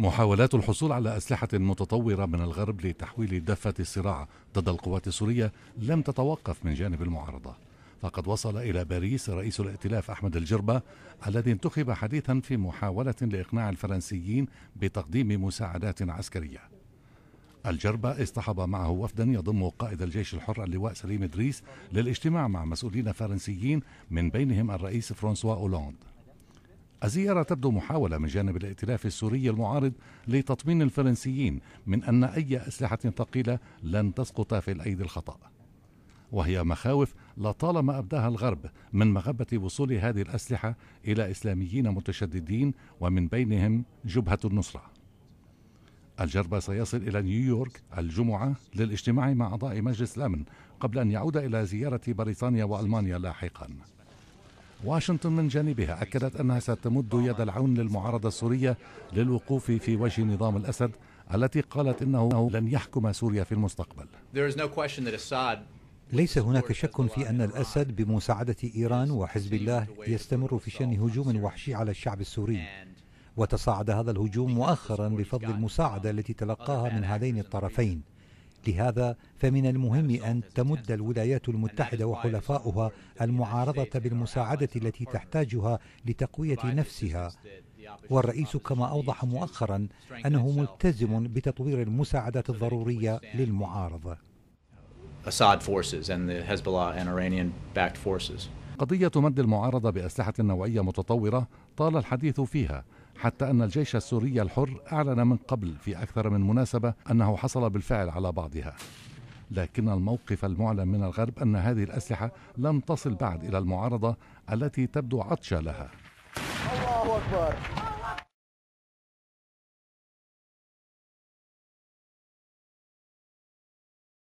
محاولات الحصول على أسلحة متطورة من الغرب لتحويل دفة الصراع ضد القوات السورية لم تتوقف من جانب المعارضة. فقد وصل إلى باريس رئيس الائتلاف أحمد الجربة الذي انتخب حديثا في محاولة لإقناع الفرنسيين بتقديم مساعدات عسكرية. الجربة اصطحب معه وفدا يضم قائد الجيش الحر اللواء سليم إدريس للاجتماع مع مسؤولين فرنسيين من بينهم الرئيس فرانسوا أولاند الزيارة تبدو محاولة من جانب الائتلاف السوري المعارض لتطمين الفرنسيين من أن أي أسلحة ثقيلة لن تسقط في الأيدي الخطأ. وهي مخاوف لطالما أبداها الغرب من مغبة وصول هذه الأسلحة إلى إسلاميين متشددين ومن بينهم جبهة النصرة. الجربة سيصل إلى نيويورك الجمعة للاجتماع مع أعضاء مجلس الأمن قبل أن يعود إلى زيارة بريطانيا وألمانيا لاحقاً. واشنطن من جانبها أكدت أنها ستمد يد العون للمعارضة السورية للوقوف في وجه نظام الأسد التي قالت إنه لن يحكم سوريا في المستقبل. ليس هناك شك في أن الأسد بمساعدة إيران وحزب الله يستمر في شن هجوم وحشي على الشعب السوري. وتصاعد هذا الهجوم مؤخرا بفضل المساعدة التي تلقاها من هذين الطرفين. لهذا فمن المهم أن تمد الولايات المتحدة وحلفاؤها المعارضة بالمساعدة التي تحتاجها لتقوية نفسها والرئيس كما أوضح مؤخرا أنه ملتزم بتطوير المساعدات الضرورية للمعارضة Assad forces and the Hezbollah and Iranian backed forces. قضية مد المعارضة بأسلحة نوعية متطورة طال الحديث فيها حتى أن الجيش السوري الحر أعلن من قبل في أكثر من مناسبة أنه حصل بالفعل على بعضها. لكن الموقف المعلن من الغرب أن هذه الأسلحة لم تصل بعد إلى المعارضة التي تبدو عطشة لها. الله أكبر.